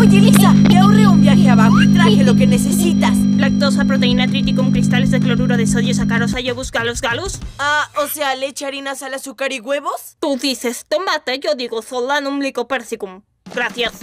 Oye, Lisa, te ahorré un viaje abajo y traje lo que necesitas. Lactosa, proteína, triticum, cristales de cloruro de sodio, sacarosa, yobus, galos, galus. Ah, o sea, leche, harina, sal, azúcar y huevos. Tú dices tomate, yo digo solanum lycopersicum. Gracias.